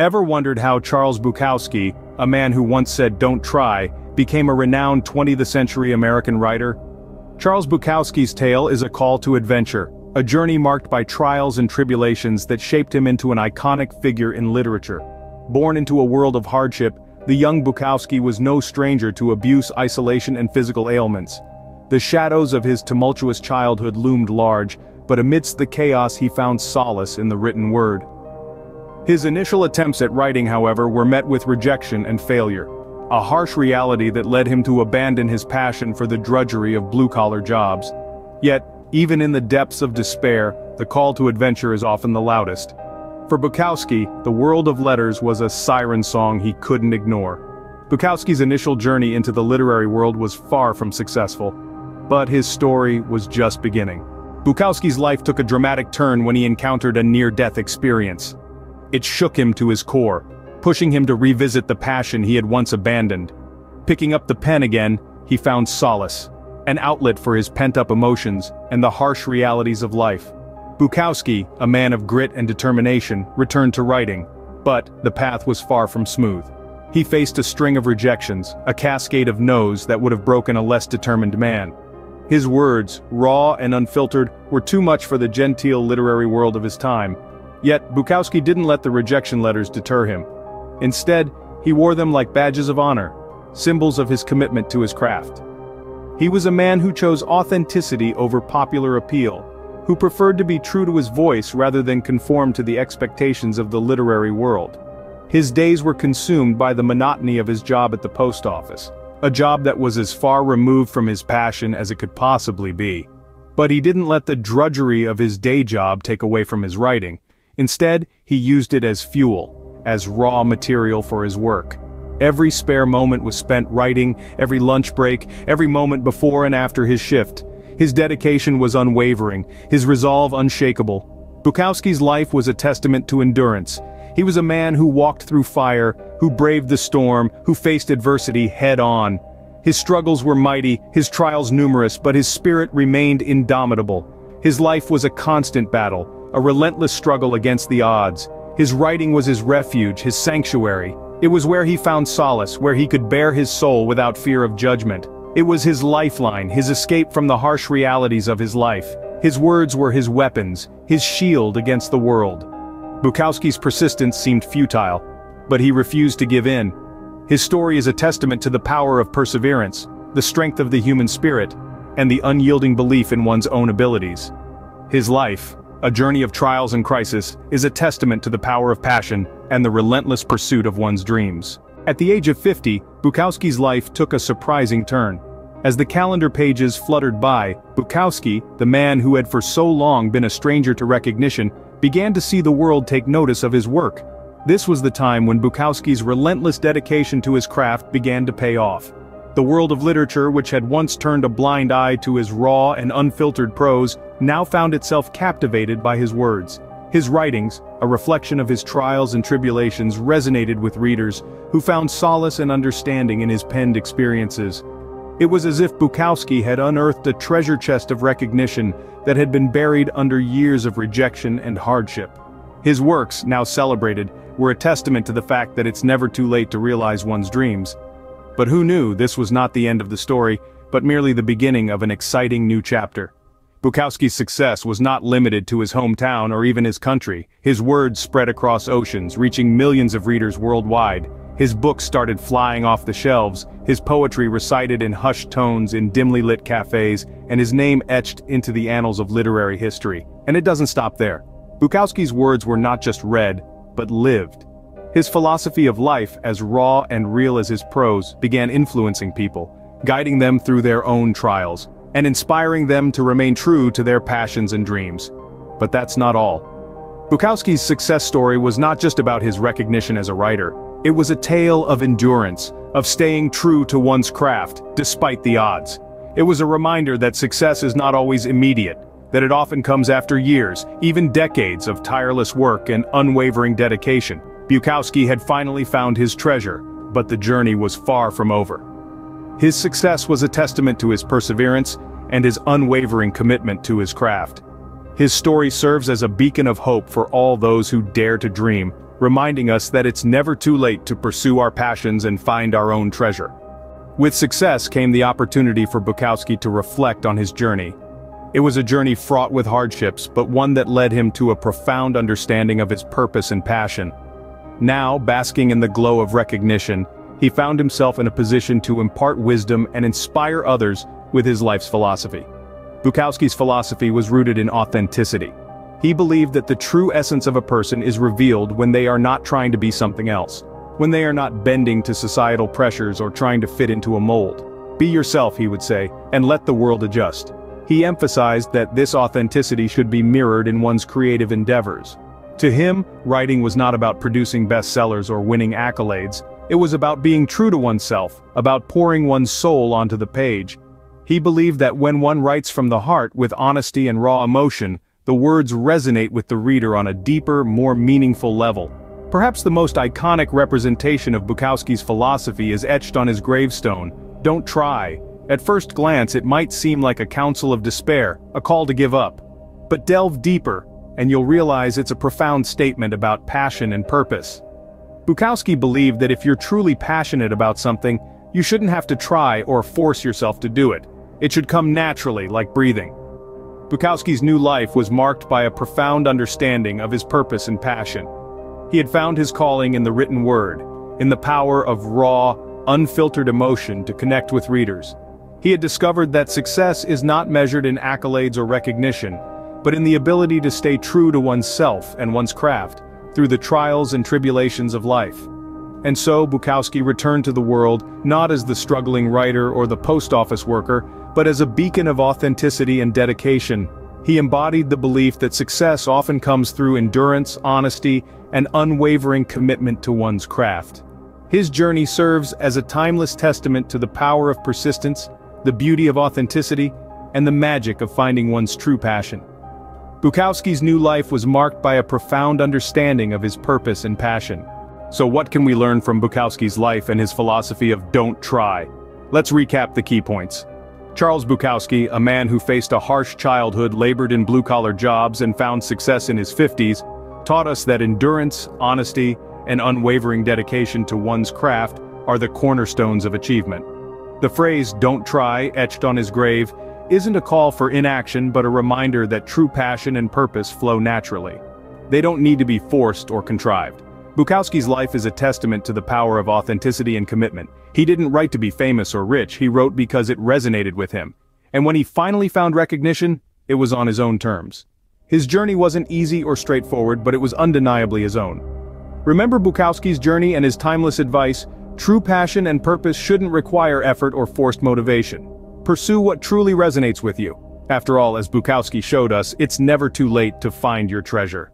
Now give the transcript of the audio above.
Ever wondered how Charles Bukowski, a man who once said don't try, became a renowned 20th century American writer? Charles Bukowski's tale is a call to adventure, a journey marked by trials and tribulations that shaped him into an iconic figure in literature. Born into a world of hardship, the young Bukowski was no stranger to abuse, isolation and physical ailments. The shadows of his tumultuous childhood loomed large, but amidst the chaos he found solace in the written word. His initial attempts at writing however were met with rejection and failure. A harsh reality that led him to abandon his passion for the drudgery of blue-collar jobs. Yet, even in the depths of despair, the call to adventure is often the loudest. For Bukowski, the world of letters was a siren song he couldn't ignore. Bukowski's initial journey into the literary world was far from successful. But his story was just beginning. Bukowski's life took a dramatic turn when he encountered a near-death experience. It shook him to his core, pushing him to revisit the passion he had once abandoned. Picking up the pen again, he found solace, an outlet for his pent-up emotions and the harsh realities of life. Bukowski, a man of grit and determination, returned to writing, but the path was far from smooth. He faced a string of rejections, a cascade of no's that would have broken a less determined man. His words, raw and unfiltered, were too much for the genteel literary world of his time, Yet, Bukowski didn't let the rejection letters deter him. Instead, he wore them like badges of honor, symbols of his commitment to his craft. He was a man who chose authenticity over popular appeal, who preferred to be true to his voice rather than conform to the expectations of the literary world. His days were consumed by the monotony of his job at the post office, a job that was as far removed from his passion as it could possibly be. But he didn't let the drudgery of his day job take away from his writing, Instead, he used it as fuel, as raw material for his work. Every spare moment was spent writing, every lunch break, every moment before and after his shift. His dedication was unwavering, his resolve unshakable. Bukowski's life was a testament to endurance. He was a man who walked through fire, who braved the storm, who faced adversity head-on. His struggles were mighty, his trials numerous, but his spirit remained indomitable. His life was a constant battle, a relentless struggle against the odds. His writing was his refuge, his sanctuary. It was where he found solace, where he could bare his soul without fear of judgment. It was his lifeline, his escape from the harsh realities of his life. His words were his weapons, his shield against the world. Bukowski's persistence seemed futile, but he refused to give in. His story is a testament to the power of perseverance, the strength of the human spirit, and the unyielding belief in one's own abilities. His life, a journey of trials and crisis, is a testament to the power of passion and the relentless pursuit of one's dreams. At the age of 50, Bukowski's life took a surprising turn. As the calendar pages fluttered by, Bukowski, the man who had for so long been a stranger to recognition, began to see the world take notice of his work. This was the time when Bukowski's relentless dedication to his craft began to pay off. The world of literature which had once turned a blind eye to his raw and unfiltered prose, now found itself captivated by his words. His writings, a reflection of his trials and tribulations resonated with readers, who found solace and understanding in his penned experiences. It was as if Bukowski had unearthed a treasure chest of recognition that had been buried under years of rejection and hardship. His works, now celebrated, were a testament to the fact that it's never too late to realize one's dreams. But who knew this was not the end of the story, but merely the beginning of an exciting new chapter. Bukowski's success was not limited to his hometown or even his country. His words spread across oceans, reaching millions of readers worldwide. His books started flying off the shelves, his poetry recited in hushed tones in dimly lit cafes, and his name etched into the annals of literary history. And it doesn't stop there. Bukowski's words were not just read, but lived. His philosophy of life, as raw and real as his prose, began influencing people, guiding them through their own trials, and inspiring them to remain true to their passions and dreams. But that's not all. Bukowski's success story was not just about his recognition as a writer. It was a tale of endurance, of staying true to one's craft, despite the odds. It was a reminder that success is not always immediate, that it often comes after years, even decades of tireless work and unwavering dedication. Bukowski had finally found his treasure, but the journey was far from over. His success was a testament to his perseverance and his unwavering commitment to his craft. His story serves as a beacon of hope for all those who dare to dream, reminding us that it's never too late to pursue our passions and find our own treasure. With success came the opportunity for Bukowski to reflect on his journey. It was a journey fraught with hardships, but one that led him to a profound understanding of his purpose and passion. Now, basking in the glow of recognition, he found himself in a position to impart wisdom and inspire others with his life's philosophy. Bukowski's philosophy was rooted in authenticity. He believed that the true essence of a person is revealed when they are not trying to be something else, when they are not bending to societal pressures or trying to fit into a mold. Be yourself, he would say, and let the world adjust. He emphasized that this authenticity should be mirrored in one's creative endeavors. To him, writing was not about producing bestsellers or winning accolades, it was about being true to oneself, about pouring one's soul onto the page. He believed that when one writes from the heart with honesty and raw emotion, the words resonate with the reader on a deeper, more meaningful level. Perhaps the most iconic representation of Bukowski's philosophy is etched on his gravestone, Don't Try. At first glance it might seem like a counsel of despair, a call to give up. But delve deeper, and you'll realize it's a profound statement about passion and purpose. Bukowski believed that if you're truly passionate about something, you shouldn't have to try or force yourself to do it. It should come naturally, like breathing. Bukowski's new life was marked by a profound understanding of his purpose and passion. He had found his calling in the written word, in the power of raw, unfiltered emotion to connect with readers. He had discovered that success is not measured in accolades or recognition, but in the ability to stay true to oneself and one's craft through the trials and tribulations of life. And so Bukowski returned to the world not as the struggling writer or the post office worker, but as a beacon of authenticity and dedication. He embodied the belief that success often comes through endurance, honesty, and unwavering commitment to one's craft. His journey serves as a timeless testament to the power of persistence, the beauty of authenticity, and the magic of finding one's true passion. Bukowski's new life was marked by a profound understanding of his purpose and passion. So what can we learn from Bukowski's life and his philosophy of don't try? Let's recap the key points. Charles Bukowski, a man who faced a harsh childhood labored in blue-collar jobs and found success in his 50s, taught us that endurance, honesty, and unwavering dedication to one's craft are the cornerstones of achievement. The phrase, don't try, etched on his grave, isn't a call for inaction but a reminder that true passion and purpose flow naturally. They don't need to be forced or contrived. Bukowski's life is a testament to the power of authenticity and commitment. He didn't write to be famous or rich, he wrote because it resonated with him. And when he finally found recognition, it was on his own terms. His journey wasn't easy or straightforward but it was undeniably his own. Remember Bukowski's journey and his timeless advice, true passion and purpose shouldn't require effort or forced motivation. Pursue what truly resonates with you. After all, as Bukowski showed us, it's never too late to find your treasure.